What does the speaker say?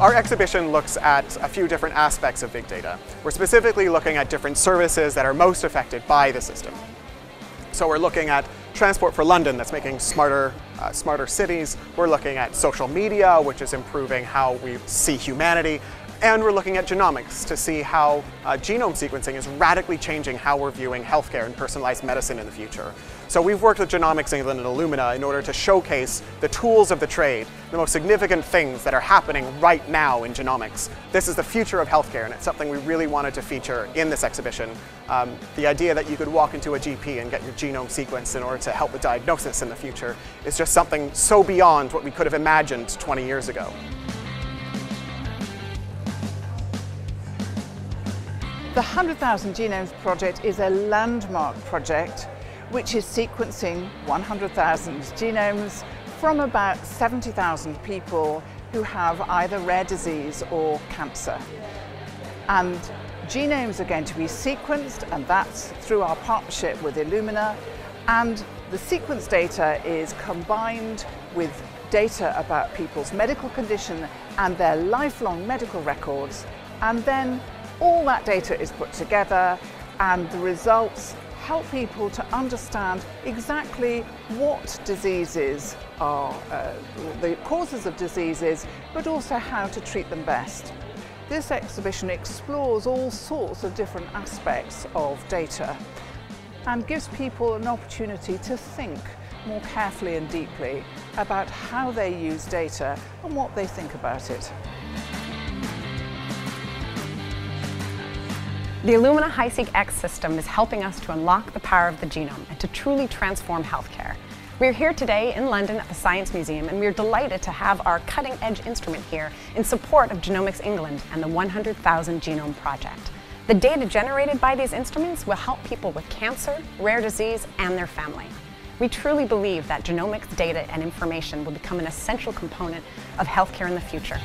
Our exhibition looks at a few different aspects of big data. We're specifically looking at different services that are most affected by the system. So we're looking at Transport for London that's making smarter, uh, smarter cities. We're looking at social media, which is improving how we see humanity. And we're looking at genomics to see how uh, genome sequencing is radically changing how we're viewing healthcare and personalized medicine in the future. So we've worked with Genomics England and Illumina in order to showcase the tools of the trade, the most significant things that are happening right now in genomics. This is the future of healthcare and it's something we really wanted to feature in this exhibition. Um, the idea that you could walk into a GP and get your genome sequenced in order to help with diagnosis in the future is just something so beyond what we could have imagined 20 years ago. The 100,000 Genomes Project is a landmark project which is sequencing 100,000 genomes from about 70,000 people who have either rare disease or cancer. And genomes are going to be sequenced and that's through our partnership with Illumina and the sequence data is combined with data about people's medical condition and their lifelong medical records and then all that data is put together and the results help people to understand exactly what diseases are uh, the causes of diseases, but also how to treat them best. This exhibition explores all sorts of different aspects of data and gives people an opportunity to think more carefully and deeply about how they use data and what they think about it. The Illumina HiSeq X system is helping us to unlock the power of the genome and to truly transform healthcare. We're here today in London at the Science Museum and we're delighted to have our cutting edge instrument here in support of Genomics England and the 100,000 Genome Project. The data generated by these instruments will help people with cancer, rare disease, and their family. We truly believe that genomics data and information will become an essential component of healthcare in the future.